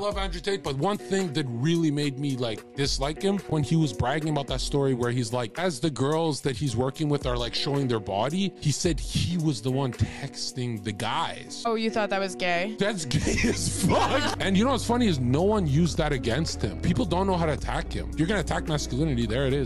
love Andrew Tate, but one thing that really made me like dislike him when he was bragging about that story where he's like, as the girls that he's working with are like showing their body, he said he was the one texting the guys. Oh, you thought that was gay? That's gay as fuck. and you know what's funny is no one used that against him. People don't know how to attack him. You're gonna attack masculinity, there it is.